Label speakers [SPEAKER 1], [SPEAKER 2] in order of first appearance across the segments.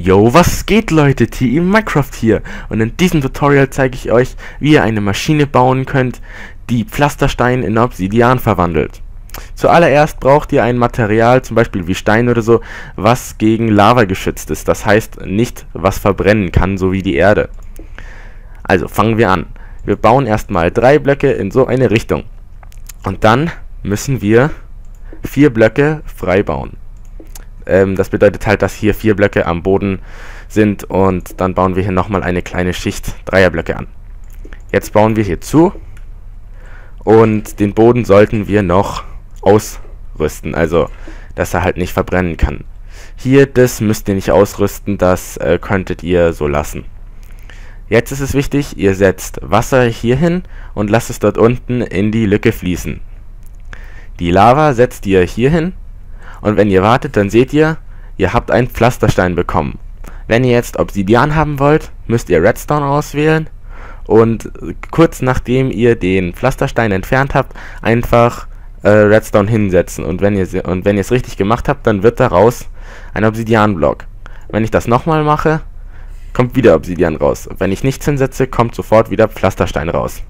[SPEAKER 1] Yo, was geht Leute, Team Minecraft hier und in diesem Tutorial zeige ich euch, wie ihr eine Maschine bauen könnt, die Pflasterstein in Obsidian verwandelt. Zuallererst braucht ihr ein Material, zum Beispiel wie Stein oder so, was gegen Lava geschützt ist, das heißt nicht was verbrennen kann, so wie die Erde. Also fangen wir an. Wir bauen erstmal drei Blöcke in so eine Richtung und dann müssen wir vier Blöcke frei bauen. Ähm, das bedeutet halt, dass hier vier Blöcke am Boden sind und dann bauen wir hier nochmal eine kleine Schicht Dreierblöcke an. Jetzt bauen wir hier zu und den Boden sollten wir noch ausrüsten, also dass er halt nicht verbrennen kann. Hier, das müsst ihr nicht ausrüsten, das äh, könntet ihr so lassen. Jetzt ist es wichtig, ihr setzt Wasser hier hin und lasst es dort unten in die Lücke fließen. Die Lava setzt ihr hier hin und wenn ihr wartet, dann seht ihr, ihr habt einen Pflasterstein bekommen. Wenn ihr jetzt Obsidian haben wollt, müsst ihr Redstone auswählen und kurz nachdem ihr den Pflasterstein entfernt habt, einfach äh, Redstone hinsetzen. Und wenn ihr und wenn ihr es richtig gemacht habt, dann wird daraus ein Obsidian-Block. Wenn ich das nochmal mache, kommt wieder Obsidian raus. Wenn ich nichts hinsetze, kommt sofort wieder Pflasterstein raus.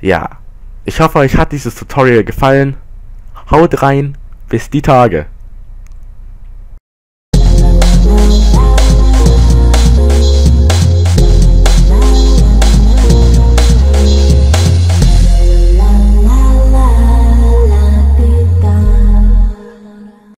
[SPEAKER 1] Ja, ich hoffe, euch hat dieses Tutorial gefallen. Haut rein, bis die Tage.